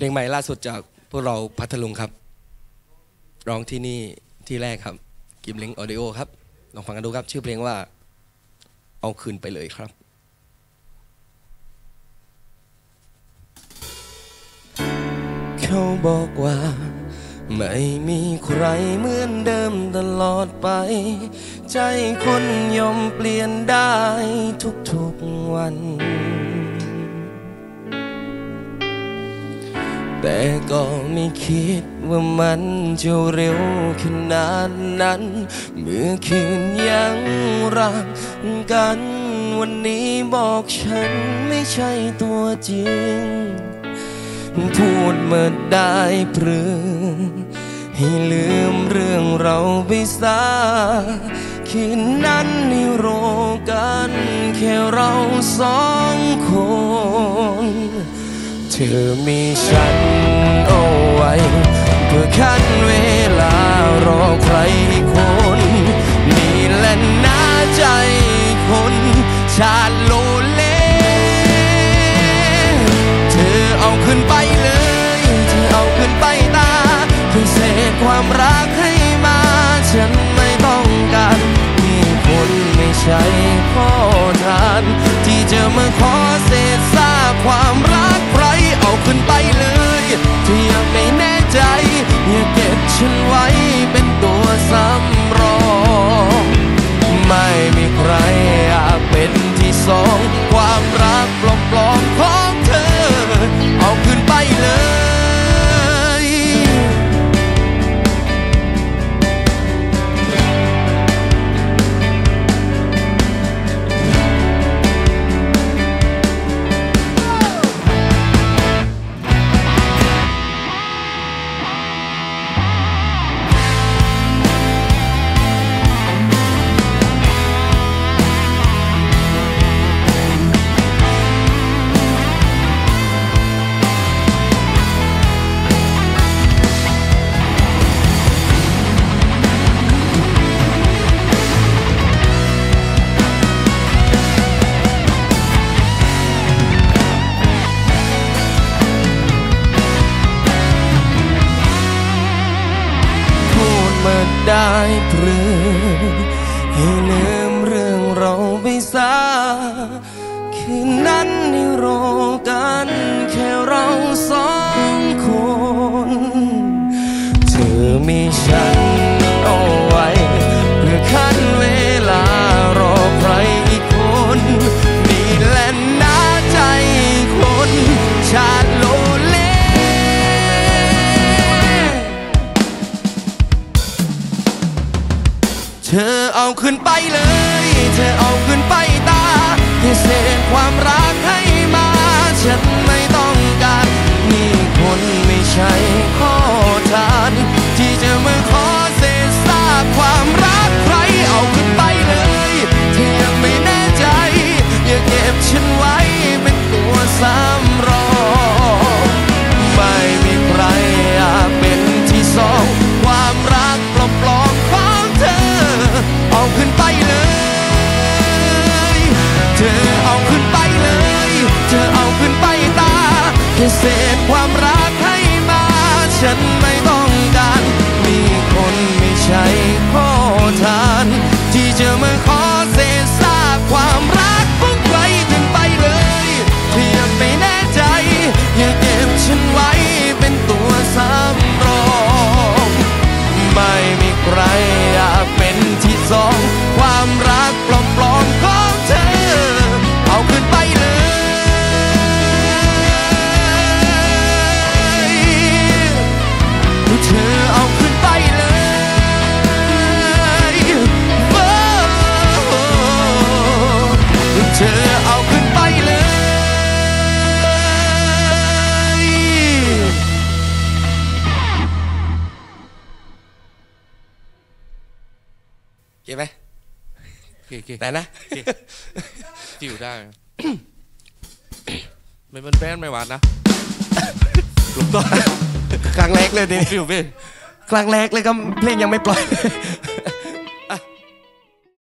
เพลงใหม่ล่าสุดจากพวกเราพัทลุงครับ ร้องที่นี่ที่แรกครับ กิมลิงออดิโอครับ ลองฟังกันดูครับ ชื่อเพลงว่า เอาคืนไปเลยครับเขาบอกว่า ไม่มีใครเหมือนเดิมตลอดไป ใจคนยอมเปลี่ยนได้ทุกๆวัน แต่ก็ไม่คิดว่ามันจะเร็วขนาดนั้น เมื่อคืนยังรักกัน วันนี้บอกฉันไม่ใช่ตัวจริงพูดเมื่อได้เพรึงให้ลืมเรื่องเราไปซะคืนนั้นให้รกัน แค่เราสองคน อมีฉันเอาไว้ เพื่อคันเวลารอใครคนนี่แหละน่าใจคนชาติโลเล เธอเอาขึ้นไปเลย เธอเอาขึ้นไปตาเพิเศษความรักให้มา ฉันไม่ต้องการนี่คนไม่ใช่ข้อทาน ที่จะมาขอเศษ ได้เพรึงให้ลืมเรื่องเราไปซะคืนนั้นให้รอ เธอเอาขึ้นไปเลย เธอเอาขึ้นไปตาพิเศษความรัก ธอเอาขึ้นไปเลย เก็บไหมโอเคโอเคแต่นะจิวได้ ไม่เป็นแป้นไม่หวานนะหลบต้อนครั้งแรกเลยดิฟิวพี่ครั้งแรกเลยก็เพลงยังไม่ปล่อยเลย